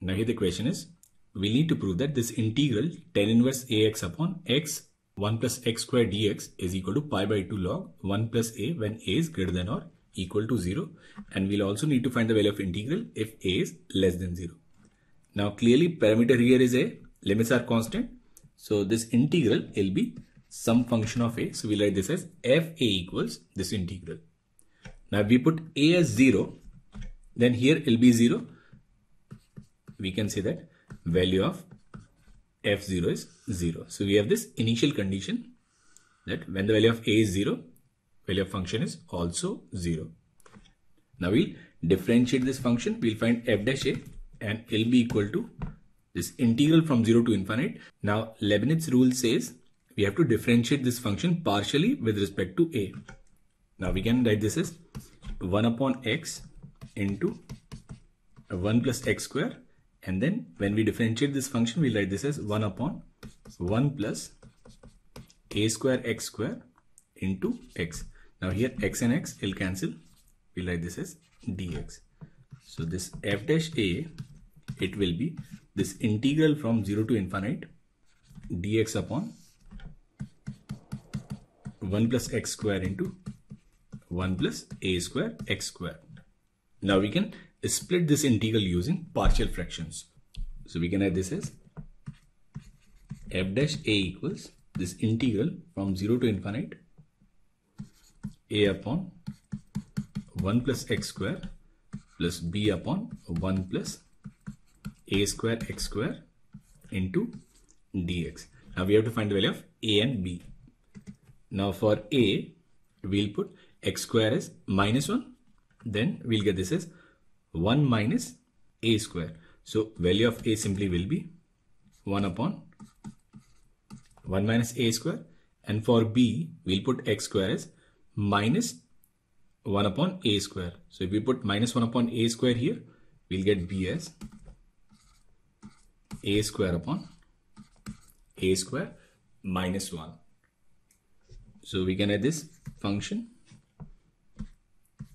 Now here the question is, we need to prove that this integral tan inverse ax upon x 1 plus x square dx is equal to pi by 2 log 1 plus a when a is greater than or equal to 0 and we'll also need to find the value of integral if a is less than 0. Now clearly parameter here is a, limits are constant. So this integral will be some function of a. So we'll write this as f a equals this integral. Now if we put a as 0, then here it will be 0. We can say that value of f0 is 0. So we have this initial condition that when the value of a is 0, value of function is also 0. Now we'll differentiate this function. We'll find f dash a and it'll be equal to this integral from 0 to infinite. Now Leibniz rule says we have to differentiate this function partially with respect to a. Now we can write this as 1 upon x into 1 plus x square and then when we differentiate this function we'll write this as 1 upon 1 plus a square x square into x. Now here x and x will cancel. We'll write this as dx. So this f dash a, it will be this integral from 0 to infinite dx upon 1 plus x square into 1 plus a square x square. Now we can split this integral using partial fractions. So we can write this as f dash a equals this integral from 0 to infinite a upon 1 plus x square plus b upon 1 plus a square x square into dx. Now we have to find the value of a and b. Now for a, we'll put x square as minus 1. Then we'll get this as 1 minus a square. So value of a simply will be 1 upon 1 minus a square. And for b, we'll put x square as minus 1 upon a square. So if we put minus 1 upon a square here, we'll get b as a square upon a square minus 1. So we can add this function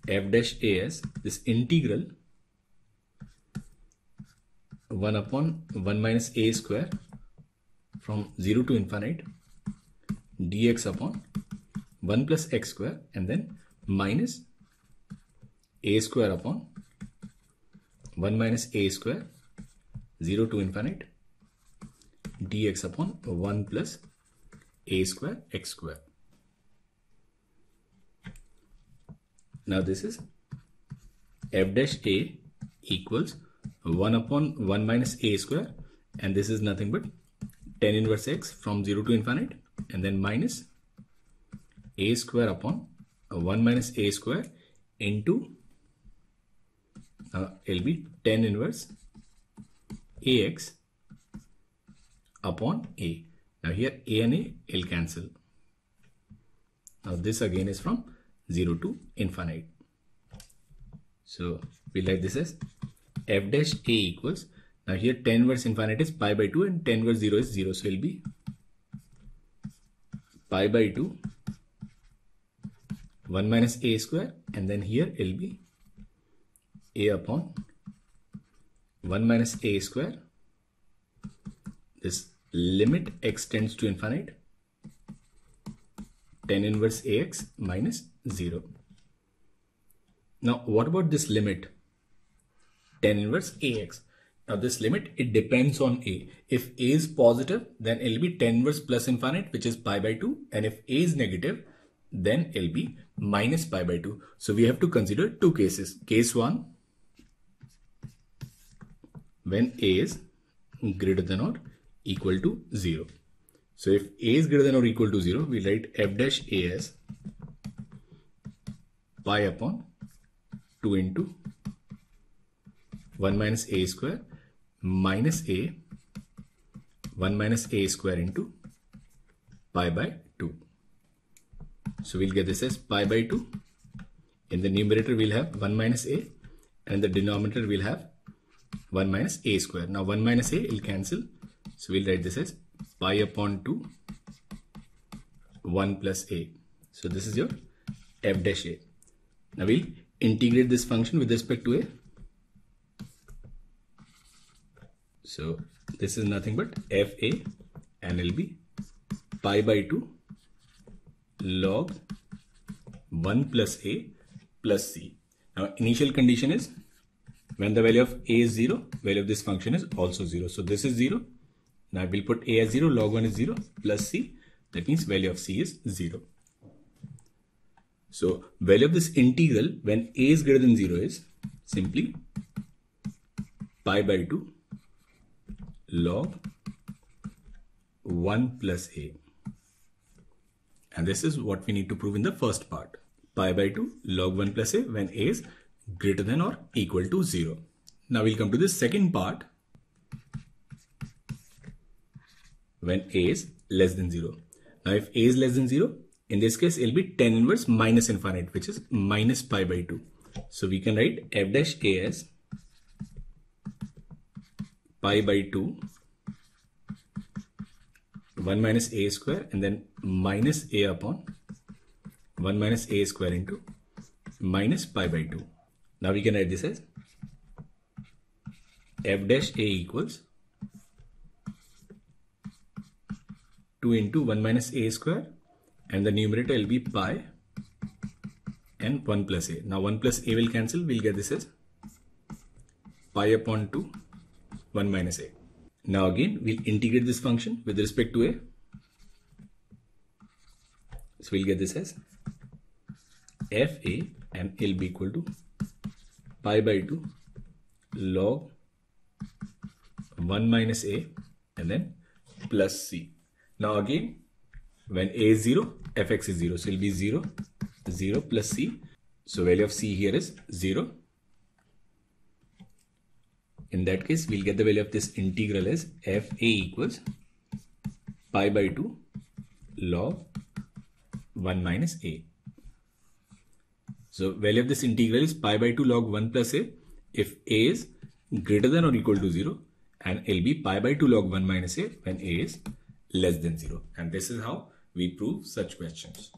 f dash a as this integral 1 upon 1 minus a square from 0 to infinite dx upon 1 plus x square and then minus a square upon 1 minus a square 0 to infinite dx upon 1 plus a square x square. Now this is f dash a equals 1 upon 1 minus a square and this is nothing but tan inverse x from 0 to infinite and then minus a square upon 1 minus a square into uh, it'll be tan inverse ax upon a. Now here a and a will cancel. Now this again is from 0 to infinite. So we write this as f dash a equals now here tan inverse infinite is pi by 2 and tan inverse 0 is 0 so it will be pi by 2 1 minus a square and then here it will be a upon 1 minus a square. This limit x tends to infinite. tan inverse ax minus 0 now what about this limit tan inverse ax. Now this limit, it depends on a. If a is positive, then it'll be tan inverse plus infinite, which is pi by 2. And if a is negative, then it'll be minus pi by 2. So we have to consider two cases. Case 1, when a is greater than or equal to 0. So if a is greater than or equal to 0, we write f dash a as pi upon 2 into 1 minus a square minus a 1 minus a square into pi by 2. So we'll get this as pi by 2. In the numerator we'll have 1 minus a and the denominator we'll have 1 minus a square. Now 1 minus a will cancel. So we'll write this as pi upon 2 1 plus a. So this is your f dash a. Now we'll integrate this function with respect to a So this is nothing but fa and it'll be pi by 2 log 1 plus a plus c. Now initial condition is when the value of a is 0, value of this function is also 0. So this is 0. Now we'll put a as 0, log 1 is 0 plus c. That means value of c is 0. So value of this integral when a is greater than 0 is simply pi by 2 log 1 plus a. And this is what we need to prove in the first part. Pi by 2 log 1 plus a when a is greater than or equal to 0. Now we'll come to the second part when a is less than 0. Now if a is less than 0, in this case it will be tan inverse minus infinite which is minus pi by 2. So we can write f dash a as pi by 2 1 minus a square and then minus a upon 1 minus a square into minus pi by 2. Now we can write this as f dash a equals 2 into 1 minus a square and the numerator will be pi and 1 plus a. Now 1 plus a will cancel, we'll get this as pi upon 2 1 minus a. Now again we'll integrate this function with respect to a. So we'll get this as f a and it'll be equal to pi by 2 log 1 minus a and then plus c. Now again when a is 0 fx is 0 so it will be 0 0 plus c. So value of c here is 0. In that case we'll get the value of this integral as f a equals pi by 2 log 1 minus a. So value of this integral is pi by 2 log 1 plus a if a is greater than or equal to 0 and it will be pi by 2 log 1 minus a when a is less than 0. And this is how we prove such questions.